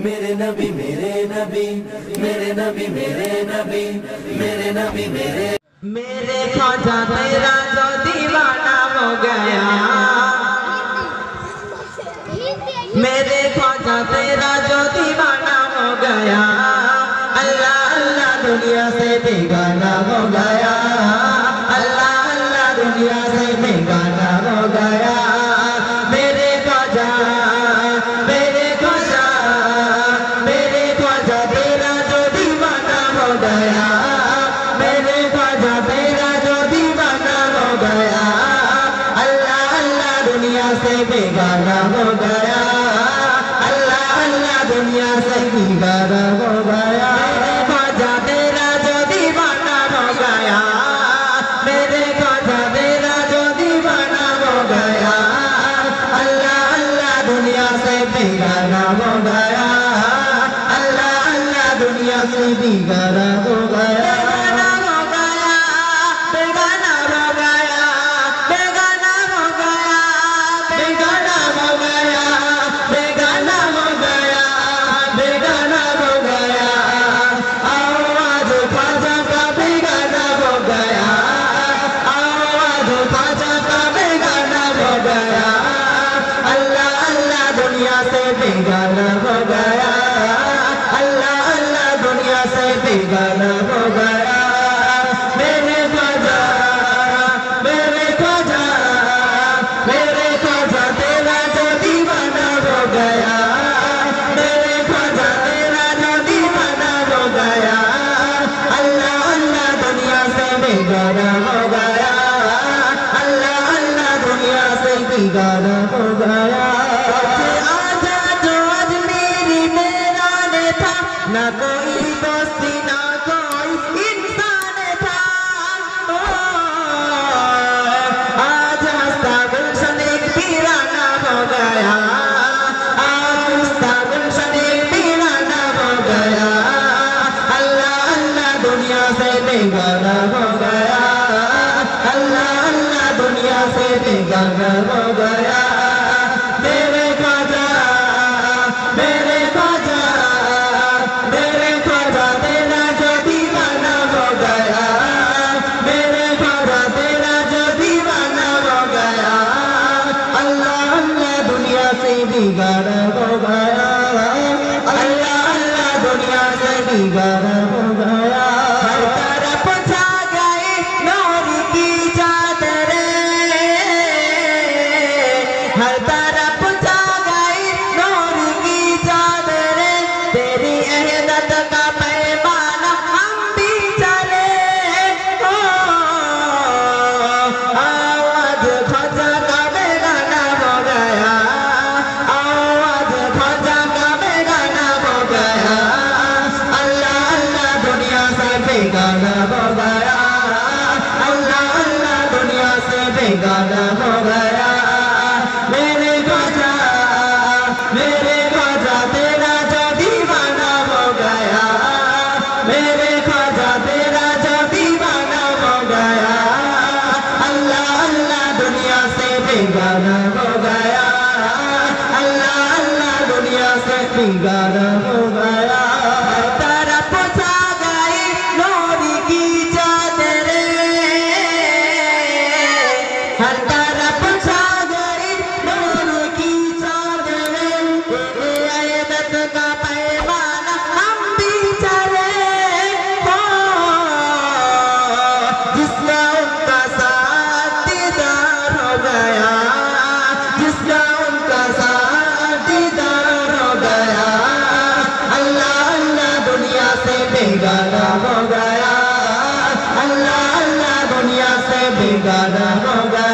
मेरे नबी मेरे नबी मेरे नबी मेरे नबी मेरे नबी, मेरे मेरे ख्वाजा तेरा जो दीवाना हो गया। मेरे ख्वाजा तेरा जो दीवाना हो गया। अल्लाह अल्लाह दुनिया से बेगाना हो गया। गया अल्लाह अल्लाह दुनिया से बेगाना हो गया अल्लाह अल्लाह दुनिया से बेगाना हो गया मेरे ख्वाजा तेरा जो दीवाना हो गया मेरे ख्वाजा तेरा जो दीवाना हो गया अल्लाह अल्लाह दुनिया से बेगाना हो गया अल्लाह अल्लाह दुनिया से बेगाना हो دیوانہ ہو گیا۔ اللہ اللہ دنیا سے دیوانہ ہو گیا۔ میرے خواجہ میرے خواجہ میرے خواجہ، تیرا جو دیوانہ ہو گیا۔ میرے خواجہ، تیرا جو دیوانہ ہو گیا۔ اللہ اللہ دنیا سے دیوانہ ہو گیا۔ اللہ اللہ دنیا سے دیوانہ ہو گیا۔ না কই বস্তি না কই ইনসানে আজ হাস্তা গুলশন এক পিরানা হো গয়া আজ হাস্তা গুলশন এক পিরানা হো গয়া আল্লাহ আল্লাহ, দুনিয়া সে বেগানা হো গয়া से बिगाड़ा हो गया अल्लाह अल्लाह दुनिया से बिगाड़ा हो गया हर तरफ छा गई नूर की चादरें हर तरफ সিঙ্গারা হো গয়া তারা পোছা গাই নোরি কি চাঁদ রে? হর Govinda Rama